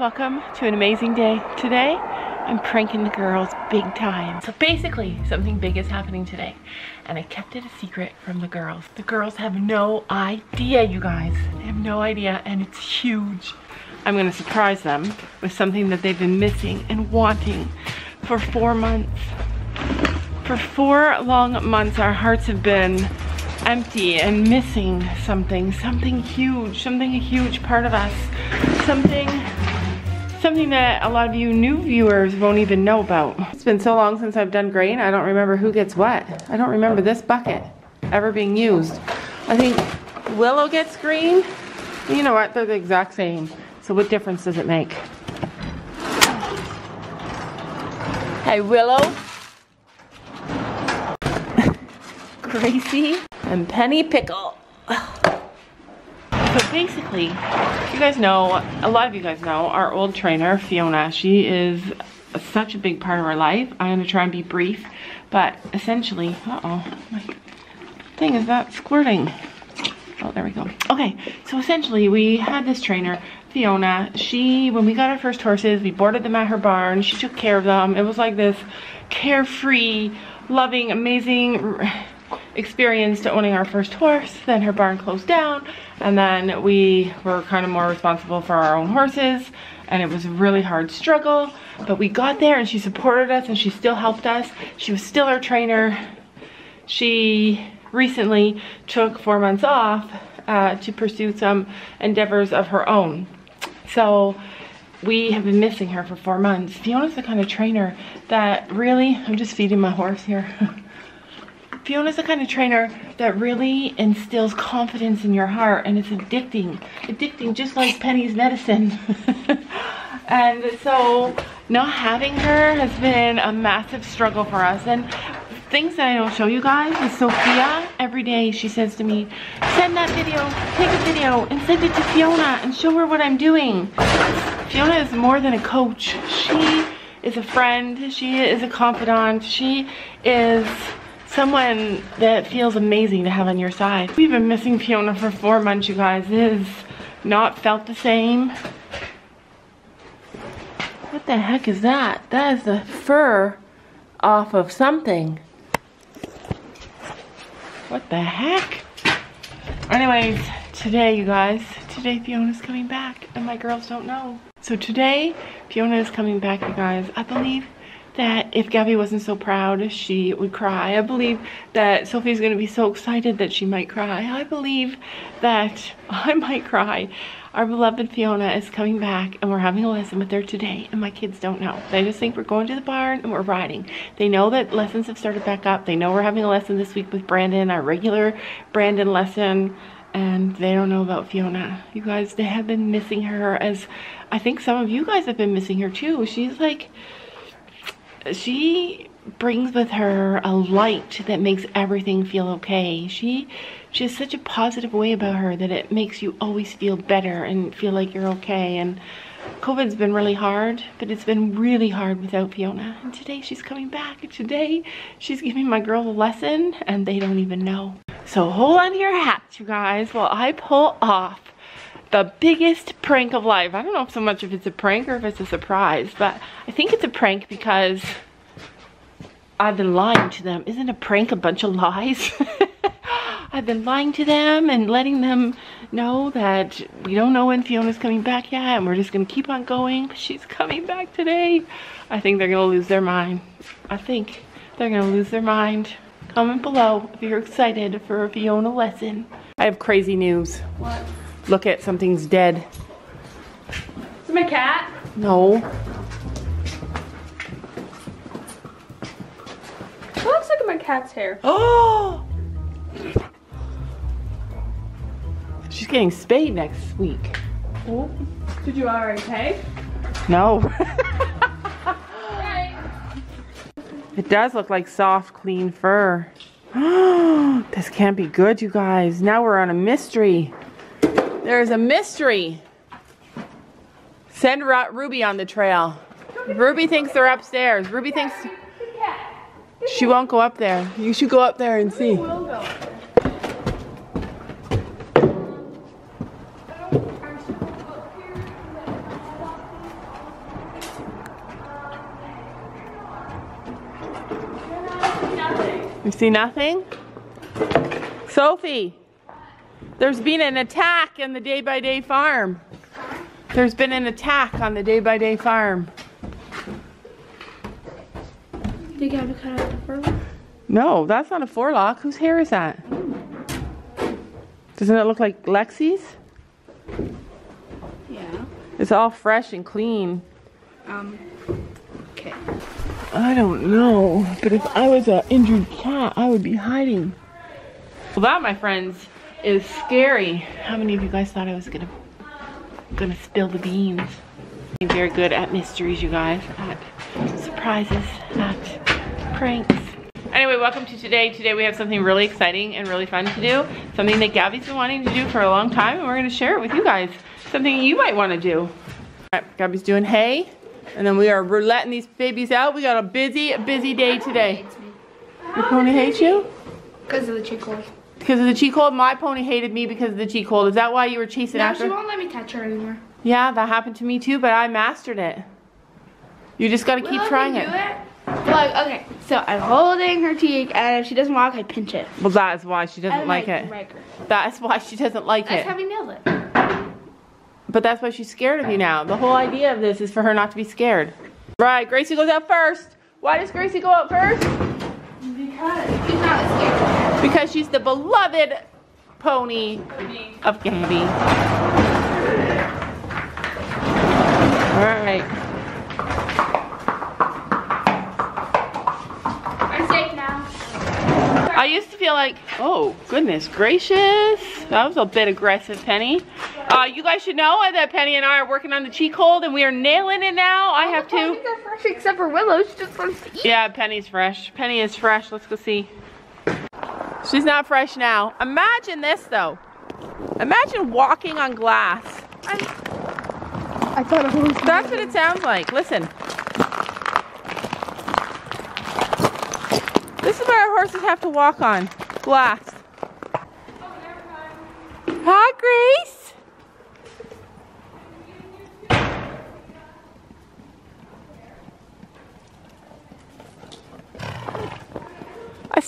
Welcome to an amazing day. Today, I'm pranking the girls big time. So basically, something big is happening today and I kept it a secret from the girls. The girls have no idea, you guys. They have no idea and it's huge. I'm gonna surprise them with something that they've been missing and wanting for four months. For four long months, our hearts have been empty and missing something, something huge, something a huge part of us, something something that a lot of you new viewers won't even know about. It's been so long since I've done grain, I don't remember who gets what. I don't remember this bucket ever being used. I think Willow gets green. You know what, they're the exact same. So what difference does it make? Hey, Willow. Gracie and Penny Pickle. So basically, you guys know, a lot of you guys know, our old trainer, Fiona, she is such a big part of our life. I'm gonna try and be brief, but essentially, uh-oh, my thing is not squirting. Oh, there we go. Okay, so essentially we had this trainer, Fiona. She, when we got our first horses, we boarded them at her barn. She took care of them. It was like this carefree, loving, amazing experience to owning our first horse. Then her barn closed down and then we were kind of more responsible for our own horses and it was a really hard struggle. But we got there and she supported us and she still helped us. She was still our trainer. She recently took four months off uh, to pursue some endeavors of her own. So we have been missing her for four months. Fiona's the kind of trainer that really, I'm just feeding my horse here. Fiona's the kind of trainer that really instills confidence in your heart and it's addicting. Addicting just like Penny's medicine. and so not having her has been a massive struggle for us. And things that I don't show you guys is Sophia, every day she says to me, send that video, take a video and send it to Fiona and show her what I'm doing. Fiona is more than a coach. She is a friend. She is a confidant. She is someone that feels amazing to have on your side. We've been missing Fiona for four months, you guys. It has not felt the same. What the heck is that? That is the fur off of something. What the heck? Anyways, today, you guys, today Fiona's coming back and my girls don't know. So today, Fiona is coming back, you guys. I believe that if Gabby wasn't so proud, she would cry. I believe that Sophie's gonna be so excited that she might cry. I believe that I might cry. Our beloved Fiona is coming back and we're having a lesson with her today and my kids don't know. They just think we're going to the barn and we're riding. They know that lessons have started back up. They know we're having a lesson this week with Brandon, our regular Brandon lesson and they don't know about Fiona. You guys, they have been missing her as I think some of you guys have been missing her too. She's like, she brings with her a light that makes everything feel okay. She she has such a positive way about her that it makes you always feel better and feel like you're okay. And COVID's been really hard, but it's been really hard without Fiona. And today she's coming back. Today she's giving my girls a lesson and they don't even know. So hold on to your hats, you guys, while I pull off the biggest prank of life. I don't know so much if it's a prank or if it's a surprise, but I think it's a prank because I've been lying to them. Isn't a prank a bunch of lies? I've been lying to them and letting them know that we don't know when Fiona's coming back yet and we're just gonna keep on going, but she's coming back today. I think they're gonna lose their mind. I think they're gonna lose their mind. Comment below if you're excited for a Fiona lesson. I have crazy news. What? Look at something's dead. Is it my cat? No. It looks like my cat's hair. Oh! She's getting spayed next week. Oh. Did you already pay? No. Right. it does look like soft, clean fur. this can't be good, you guys. Now we're on a mystery. There's a mystery. Send Ruby on the trail. Ruby thinks they're upstairs. Ruby thinks she won't go up there. You should go up there and see. You see nothing? Sophie! There's been an attack in the day by day farm. There's been an attack on the day by day farm. Did you have to cut out the fur? No, that's not a forelock. Whose hair is that? Doesn't it look like Lexi's? Yeah. It's all fresh and clean. Um. Okay. I don't know, but if I was an injured cat, I would be hiding. Well, that, my friends, is scary. How many of you guys thought I was gonna gonna spill the beans? I'm very good at mysteries, you guys, at surprises, at pranks. Anyway, welcome to today. Today we have something really exciting and really fun to do. Something that Gabby's been wanting to do for a long time, and we're gonna share it with you guys. Something you might wanna do. All right, Gabby's doing hay, and then we are we're letting these babies out. We got a busy, busy day today. Your pony hates you? Because of the hold. Because of the cheek hold? My pony hated me because of the cheek hold. Is that why you were chasing Now after? she won't let me touch her anymore. Yeah, that happened to me too, but I mastered it. You just gotta keep Will trying you it. do it? Like, okay, so I'm holding her cheek, and if she doesn't walk, I pinch it. Well, that is why she doesn't And, like it. That is why she doesn't like That's it. how we nailed it. But that's why she's scared of you now. The whole idea of this is for her not to be scared. Right, Gracie goes out first. Why does Gracie go out first? Because she's not scared. Because she's the beloved pony of Gabby. All right. I'm safe now. I used to feel like, oh, goodness gracious. That was a bit aggressive, Penny. Uh, you guys should know that Penny and I are working on the cheek hold and we are nailing it now. I have to. Are fresh except for Willow. She just wants to eat. Yeah, Penny's fresh. Penny is fresh. Let's go see. She's not fresh now. Imagine this, though. Imagine walking on glass. I thought it was. That's what it sounds like. Listen. This is what our horses have to walk on. Glass. Hi, Grace.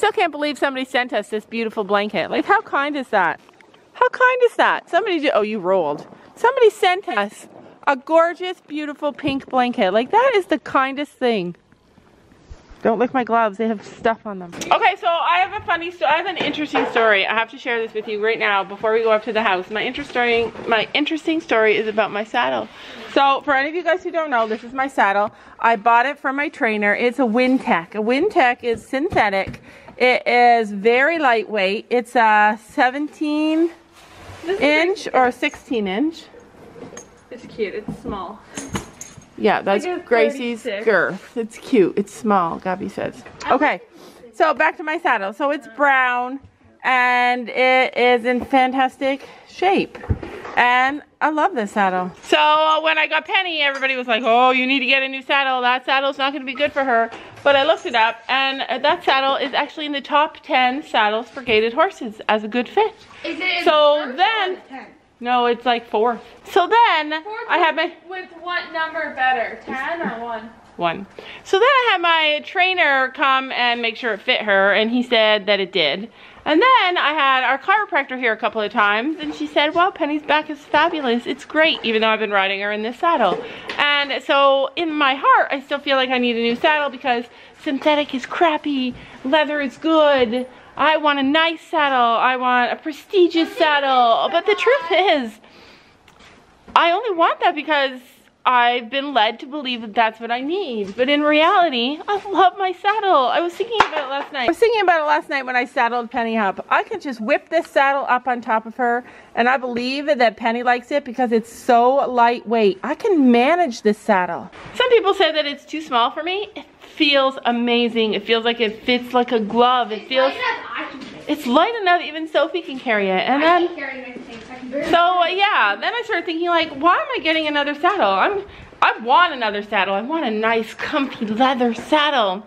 Still can't believe somebody sent us this beautiful blanket. Like, how kind is that? How kind is that? Somebody, ju- oh, you rolled. Somebody sent us a gorgeous, beautiful pink blanket. Like, that is the kindest thing. Don't lick my gloves, they have stuff on them. Okay, so I have a funny story. I have an interesting story. I have to share this with you right now before we go up to the house. My interesting, my interesting story is about my saddle. So, for any of you guys who don't know, this is my saddle. I bought it from my trainer. It's a Wintec. A Wintec is synthetic. It is very lightweight. It's a 17 inch or 16 inch. It's cute. It's small. Yeah, that's Gracie's 36. girth. It's cute. It's small, Gabby says. Okay, so back to my saddle. So it's brown and it is in fantastic shape. And I love this saddle. So uh, when I got Penny, everybody was like, oh, you need to get a new saddle. That saddle's not going to be good for her. But I looked it up and uh, that saddle is actually in the top 10 saddles for gaited horses as a good fit. Is it in So first or then- the? No, it's like four. So then I had my... With what number better, ten or one? one. So then I had my trainer come and make sure it fit her, and he said that it did. And then I had our chiropractor here a couple of times, and she said, wow, Penny's back is fabulous. It's great, even though I've been riding her in this saddle. And so in my heart, I still feel like I need a new saddle because synthetic is crappy, leather is good. I want a nice saddle. I want a prestigious saddle. But the truth is, I only want that because I've been led to believe that that's what I need. But in reality, I love my saddle. I was thinking about it last night. I was thinking about it last night when I saddled Penny up. I can just whip this saddle up on top of her, and I believe that Penny likes it because it's so lightweight. I can manage this saddle. Some people say that it's too small for me. It feels amazing. It feels like it fits like a glove. It feels it's light enough even Sophie can carry it. And then so uh, yeah, then I started thinking like, why am I getting another saddle? I'm, I want another saddle. I want a nice, comfy leather saddle,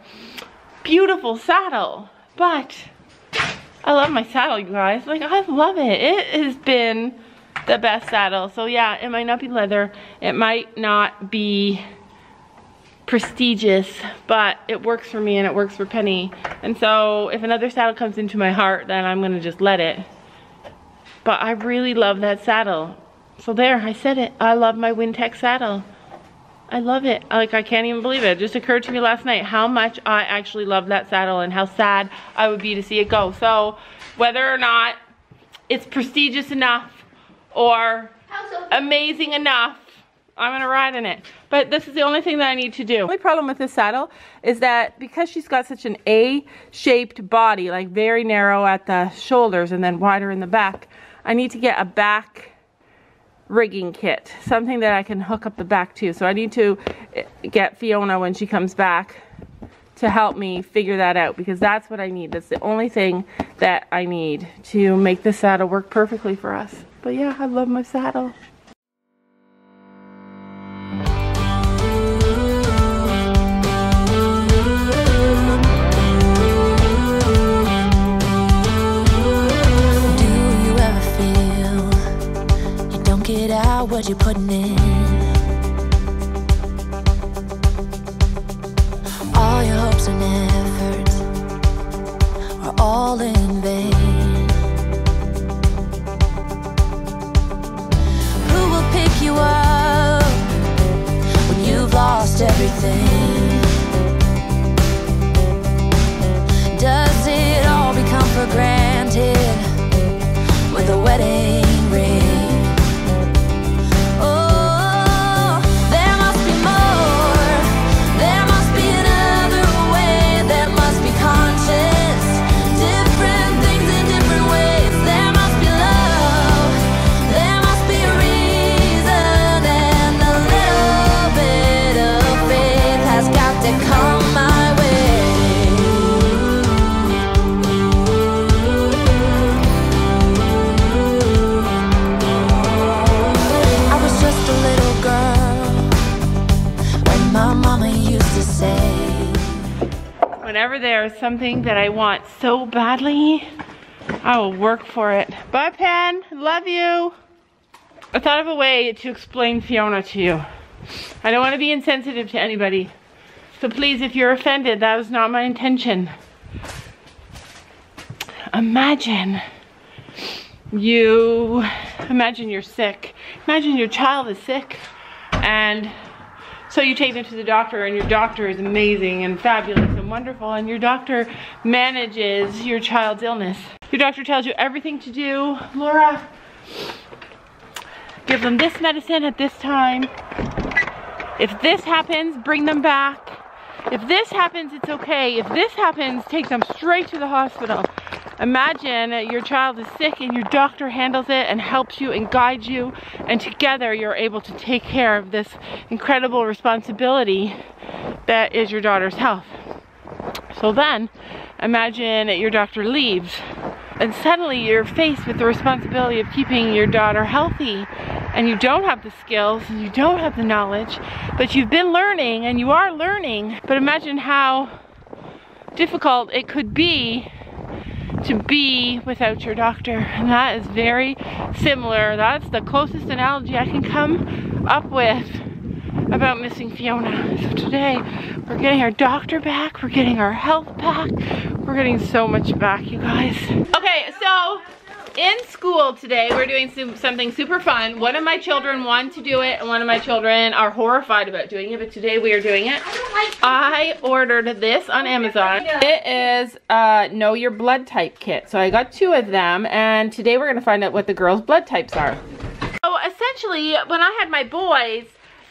beautiful saddle. But I love my saddle, you guys. Like I love it. It has been the best saddle. So yeah, it might not be leather. It might not be prestigious, but it works for me and it works for Penny. And so if another saddle comes into my heart, then I'm gonna just let it. But I really love that saddle. So there, I said it. I love my Wintec saddle. I love it. Like, I can't even believe it. It just occurred to me last night how much I actually love that saddle and how sad I would be to see it go. So, whether or not it's prestigious enough or amazing enough, I'm gonna ride in it. But this is the only thing that I need to do. The only problem with this saddle is that because she's got such an A-shaped body, like very narrow at the shoulders and then wider in the back, I need to get a back rigging kit, something that I can hook up the back to. So I need to eh, get Fiona when she comes back to help me figure that out because that's what I need. That's the only thing that I need to make this saddle work perfectly for us. But yeah, I love my saddle. Something that I want so badly, I will work for it. Bye, Pen. Love you. I thought of a way to explain Fiona to you. I don't want to be insensitive to anybody. So please, if you're offended, that was not my intention. Imagine you, imagine you're sick. Imagine your child is sick and so you take them to the doctor and your doctor is amazing and fabulous wonderful and your doctor manages your child's illness. Your doctor tells you everything to do. Laura, give them this medicine at this time. If this happens, bring them back. If this happens, it's okay. If this happens, take them straight to the hospital. Imagine your child is sick and your doctor handles it and helps you and guides you and together you're able to take care of this incredible responsibility that is your daughter's health. So then, imagine your doctor leaves and suddenly you're faced with the responsibility of keeping your daughter healthy and you don't have the skills and you don't have the knowledge, but you've been learning and you are learning. But imagine how difficult it could be to be without your doctor. And that is very similar. That's the closest analogy I can come up with about missing Fiona. So today we're getting our doctor back, we're getting our health back, we're getting so much back, you guys. Okay, so in school today we're doing some, something super fun. One of my children wanted to do it and one of my children are horrified about doing it, but today we are doing it. I ordered this on Amazon. It is a Know Your Blood Type kit. So I got two of them and today we're gonna find out what the girls' blood types are. So essentially, when I had my boys,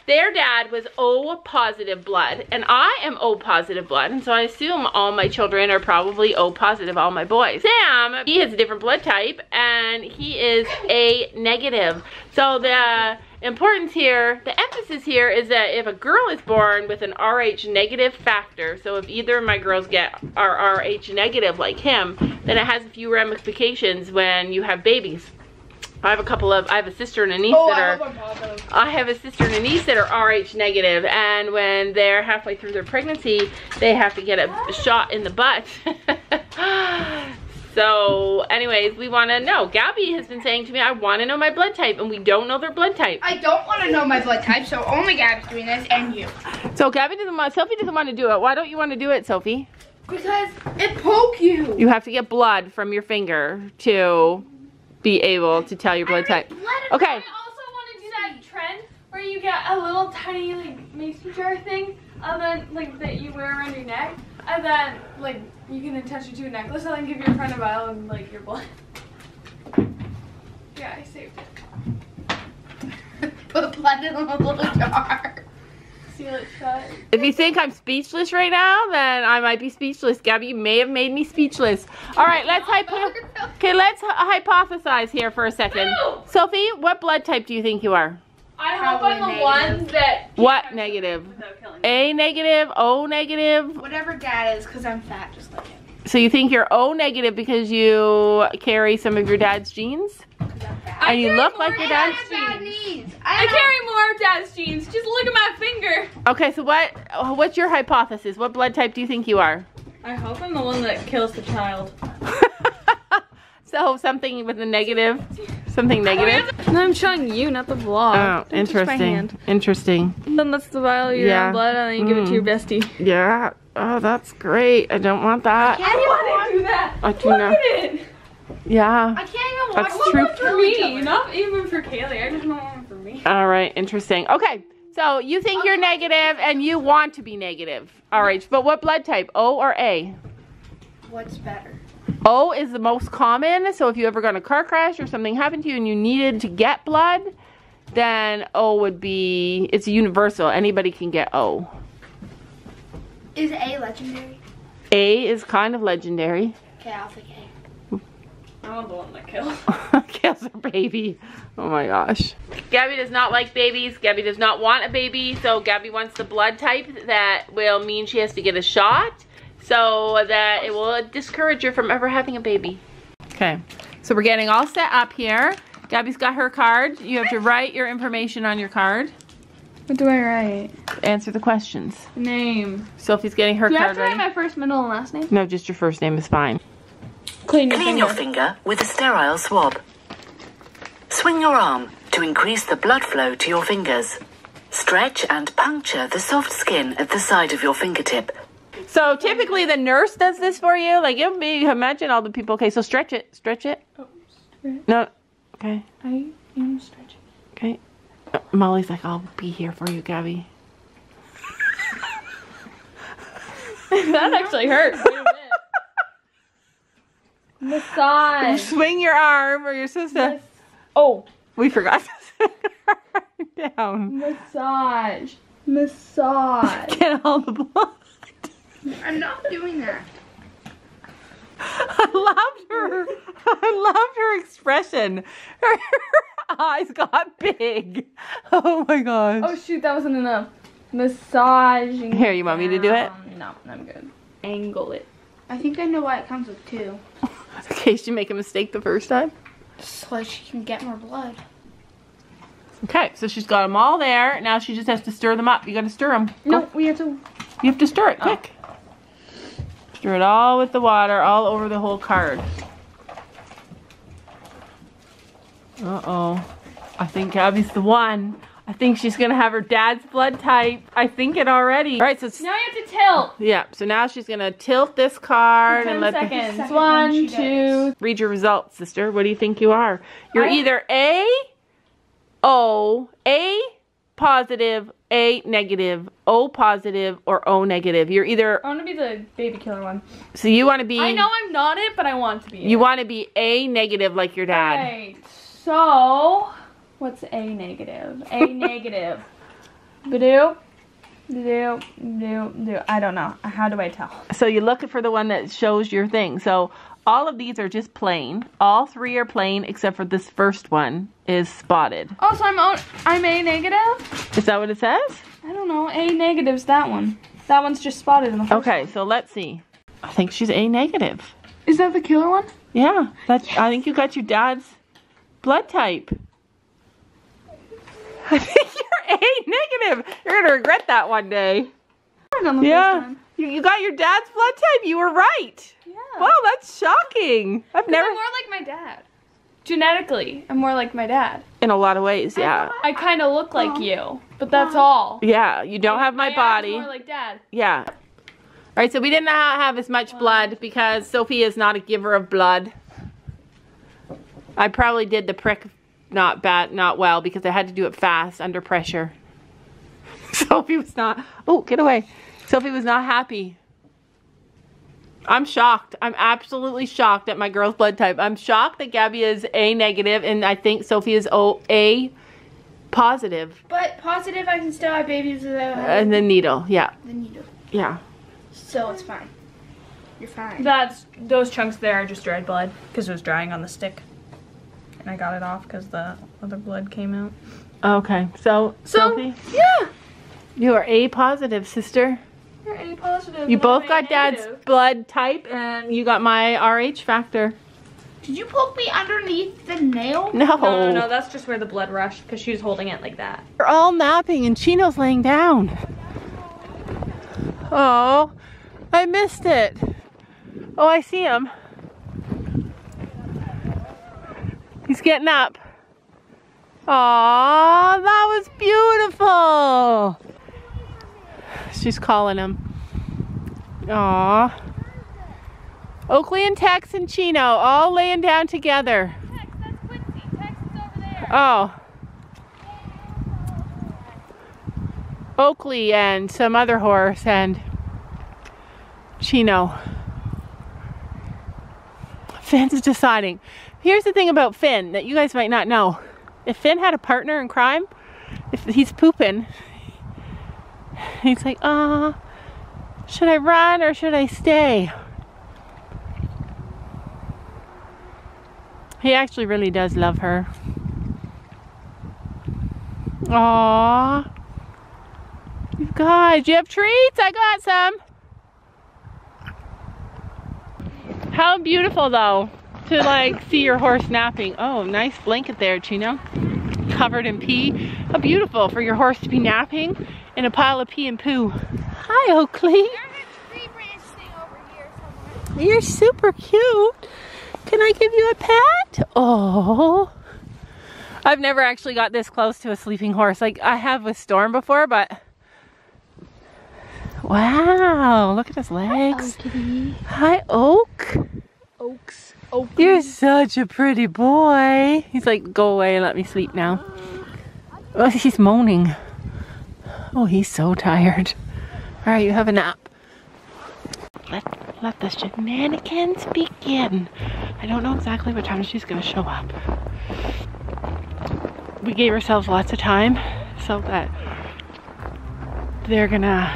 their dad was O positive blood, and I am O positive blood, and so I assume all my children are probably O positive, all my boys. Sam, he has a different blood type, and he is A negative. So the importance here, the emphasis here is that if a girl is born with an RH negative factor, so if either of my girls get are RH negative like him, then it has a few ramifications when you have babies. I have a couple of, I have a sister and a niece Oh, that I are. I have a sister and a niece that are RH negative, and when they're halfway through their pregnancy, they have to get a shot in the butt. So, anyways, we want to know. Gabby has been saying to me, I want to know my blood type, and we don't know their blood type. I don't want to know my blood type, so only Gabby's doing this and you. So, Gabby doesn't want, Sophie doesn't want to do it. Why don't you want to do it, Sophie? Because it poke you. You have to get blood from your finger to be able to tell your blood type. Okay. I also want to do that trend where you get a little tiny like mason jar thing, and then like that you wear around your neck, and then like you can attach it to a necklace, and then give your friend a vial and like your blood. Yeah, I saved it. Put blood in a little jar. Seal it shut. If you think I'm speechless right now, then I might be speechless. Gabby, you may have made me speechless. All right, let's hypo- Okay, let's hypothesize here for a second. No! Sophie, what blood type do you think you are? I hope Probably I'm the negative. one that What negative? without killing me. A negative, O negative. Whatever dad is, because I'm fat just like him. So you think you're O negative because you carry some of your dad's genes? 'Cause I'm fat. I And you look like your dad's have bad knees. I I, carry more of dad's jeans. Just look at my finger. Okay, so what? What's your hypothesis? What blood type do you think you are? I hope I'm the one that kills the child. so something with a negative, something negative. No, I'm showing you, not the vlog. Oh, Don't touch my hand. interesting. Interesting. Then that's the vial of your Yeah. own blood, and then you give it to your Mm. bestie. Yeah. Oh, that's great. I don't want that. I can't even want to do that. I do Look not. at it. Yeah. I can't even watch. That's people true. For me, not even for Kaylee. I just want one for me. All right. Interesting. Okay. So you think you're negative and you want to be negative. All right. But what blood type? O or A? What's better? O is the most common. So if you ever got in a car crash or something happened to you and you needed to get blood, then O would be, it's universal. Anybody can get O. Is A legendary? A is kind of legendary. Okay, I'll take A. I want the one that kills. Kills her baby. Oh my gosh. Gabby does not like babies. Gabby does not want a baby. So Gabby wants the blood type that will mean she has to get a shot so that it will discourage her from ever having a baby. Okay. So we're getting all set up here. Gabby's got her card. You have to write your information on your card. What do I write? Answer the questions. Name. Sophie's getting her Do I have to write ready. my first, middle, and last name? No, just your first name is fine. Clean your Clean finger. your finger with a sterile swab. Swing your arm to increase the blood flow to your fingers. Stretch and puncture the soft skin at the side of your fingertip. So typically the nurse does this for you. Like it would be, imagine all the people. Okay, so stretch it, stretch it. Oh, stretch. No, okay, I am stretching. okay. Uh, Molly's like, I'll be here for you, Gabby. that actually hurt. Wait a minute. Massage. Swing your arm or your sister. Oh, We forgot to swing our down. massage. Massage. Get all the blood. I'm not doing that. I loved her. I loved her expression. Her, eyes got big. Oh my gosh. Oh shoot, that wasn't enough. Massaging. Here, you want me to do it? No, I'm good. Angle it. I think I know why it comes with two. In case you make a mistake the first time. So she can get more blood. Okay, so she's got them all there. Now she just has to stir them up. You gotta stir them. No, we have to. You have to stir it quick. Oh. Stir it all with the water, all over the whole card. Uh-oh. I think Abby's the one. I think she's gonna have her dad's blood type. I think it already. All right, so Now you have to tilt. yeah. So now she's gonna tilt this card and Ten let the, seconds. Second One, one two. read your results, sister. What do you think you are? You're I- either A, O, A positive, A negative, O positive, or O negative. You're either I want to be the baby killer one. so you want to be I know I'm not it, but I want to be. you it. want to be A negative like your dad. Right. So, what's A negative? A negative. Badoo. Do, do, do. I don't know. How do I tell? So you look for the one that shows your thing. So all of these are just plain. All three are plain except for this first one is spotted. Oh, so I'm on, I'm A negative. Is that what it says? I don't know. A negative's that one. That one's just spotted in the first. Okay, so let's see. I think she's A negative. Is that the killer one? Yeah, that's. I think you got your dad's blood type. I think you're A negative. You're gonna regret that one day. I Yeah. You, you got your dad's blood type. You were right. Yeah. Wow, that's shocking. I've never. I'm more like my dad. Genetically, I'm more like my dad. In a lot of ways, yeah. I kind of look like you, but that's all. Yeah, you don't have my I act body. More like dad. Yeah. All right, so we didn't have as much blood because Sophie is not a giver of blood. I probably did the prick not bad, not well because I had to do it fast under pressure. Sophie was not. Oh, get away! Sophie was not happy. I'm shocked. I'm absolutely shocked at my girl's blood type. I'm shocked that Gabby is A negative and I think Sophie is O A positive. But positive, I can still have babies without And the needle, yeah, the needle. yeah. So it's fine. You're fine. That's those chunks there are just dried blood because it was drying on the stick, and I got it off because the other blood came out. Okay, so, So, Sophie, yeah. you are A positive, sister. You're A positive. You both got A dad's blood type, and you got my RH factor. Did you poke me underneath the nail? No, No, no, no, that's just where the blood rushed because she was holding it like that. We're all napping, and Chino's laying down. Oh, I missed it. Oh, I see him. He's getting up. Aw, that was beautiful. She's calling him. Aw. Oakley and Tex and Chino all laying down together. Oh. Oakley and some other horse and Chino. Finn's deciding. Here's the thing about Finn that you guys might not know. If Finn had a partner in crime, if he's pooping, he's like, ah, should I run or should I stay? He actually really does love her. Aww. You guys, you have treats? I got some. How beautiful though to like see your horse napping. Oh, nice blanket there, Chino. Covered in pee. How beautiful for your horse to be napping in a pile of pee and poo. Hi, Oakley. You're super cute. Can I give you a pat? Oh. I've never actually got this close to a sleeping horse. Like I have with Storm before, but wow, look at his legs. Hi, Oak. Oaks. Oak. You're such a pretty boy. He's like, go away and let me sleep now. Oh, he's moaning. Oh, he's so tired. All right, you have a nap. Let, let the shenanigans begin. I don't know exactly what time she's gonna show up. We gave ourselves lots of time so that they're gonna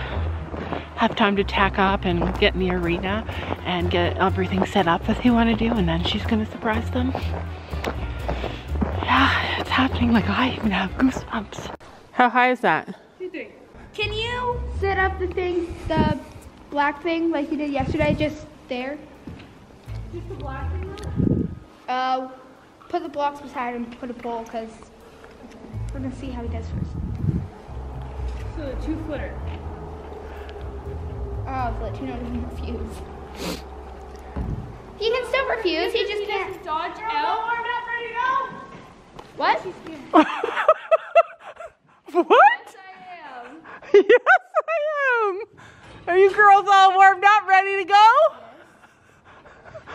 have time to tack up and get in the arena and get everything set up that they want to do and then she's gonna surprise them. Yeah, it's happening like I even have goosebumps. How high is that? Can you set up the thing, the black thing, like you did yesterday, just there? Just the black thing? Uh, put the blocks beside him, put a pole, because we're going to see how he does first. So the two footer. Oh, but you know doesn't refuse. He can still refuse, he just can't. Dodge out. What? what? Yes, I am. Are you girls all warmed up, ready to go?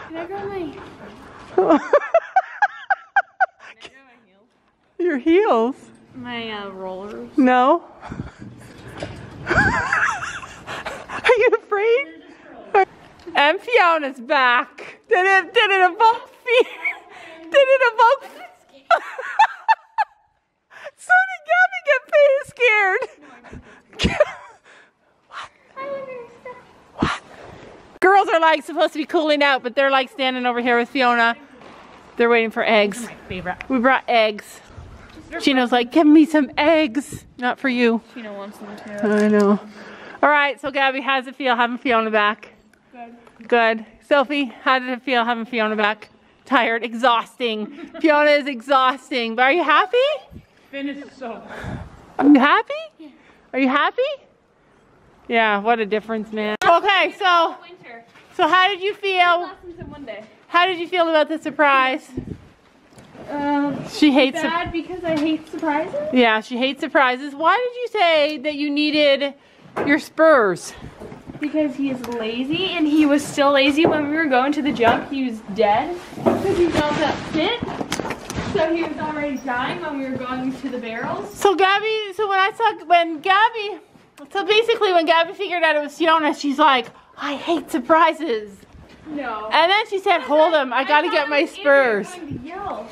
Can I grab my... heels? Your heels? My uh, rollers. No. And Fiona's back. Did it? Did it evoke fear? Did it evoke? so did Gabby get face scared? what? Girls are like supposed to be cooling out, but they're like standing over here with Fiona. They're waiting for eggs. Favorite. We brought eggs. Chino's like, give me some eggs. Not for you. Tina wants them too. I know. All right, so Gabby, how's it feel having Fiona back? Good. Sophie, how did it feel having Fiona back? Tired, exhausting. Fiona is exhausting, but are you happy? Finn is so. Are you happy? Yeah. Are you happy? Yeah, what a difference, man. Okay, so so how did you feel? Lessons in one day. How did you feel about the surprise? Um, She hates bad because I hate surprises. Yeah, she hates surprises. Why did you say that you needed your spurs? Because he is lazy, and he was still lazy when we were going to the jump. He was dead because he felt that fit. So he was already dying when we were going to the barrels. So Gabby, so when I saw when Gabby, so basically when Gabby figured out it was Fiona, she's like, I hate surprises. No. And then she said, hold him, I gotta get my spurs. Going to yell.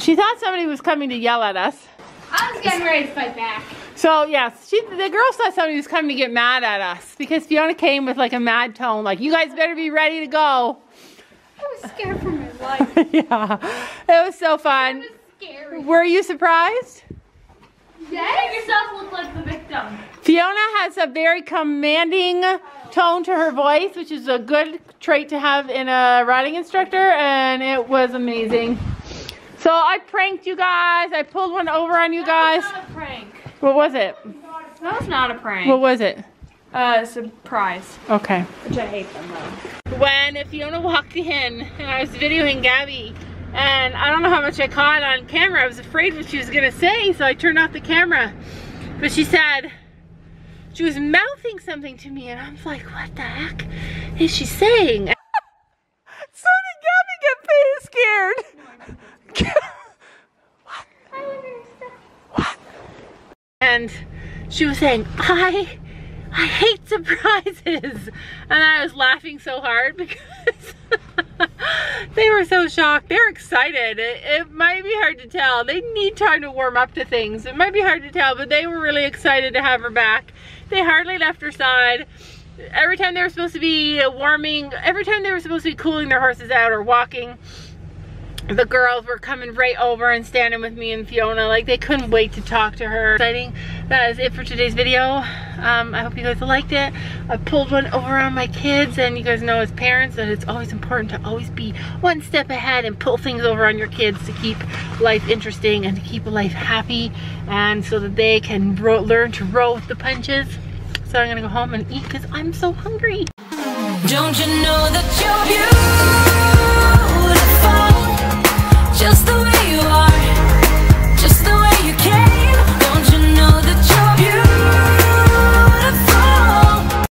She thought somebody was coming to yell at us. I was getting ready to fight back. So yes, she, the girl thought somebody was coming to get mad at us because Fiona came with like a mad tone, like you guys better be ready to go. I was scared for my life. yeah, it was so fun. It was scary. Were you surprised? Yes. yourself look like the victim. Fiona has a very commanding tone to her voice, which is a good trait to have in a riding instructor, and it was amazing. So I pranked you guys. I pulled one over on you guys. Was not a prank. What was it? That was not a prank. What was it? uh, surprise. Okay. Which I hate them though. when Fiona walked in and I was videoing Gabby and I don't know how much I caught on camera. I was afraid what she was gonna say, so I turned off the camera. But she said, she was mouthing something to me and I was like, what the heck is she saying? so did Gabby get scared. what? And she was saying, I I hate surprises. And I was laughing so hard because they were so shocked. They're excited. It, it might be hard to tell. They need time to warm up to things. It might be hard to tell, but they were really excited to have her back. They hardly left her side. Every time they were supposed to be warming, every time they were supposed to be cooling their horses out or walking, the girls were coming right over and standing with me and Fiona. Like they couldn't wait to talk to her. Exciting. That is it for today's video. Um, I hope you guys liked it. I pulled one over on my kids and you guys know as parents that it's always important to always be one step ahead and pull things over on your kids to keep life interesting and to keep life happy and so that they can learn to roll with the punches. So I'm gonna go home and eat because I'm so hungry. Don't you know that you're beautiful? Just the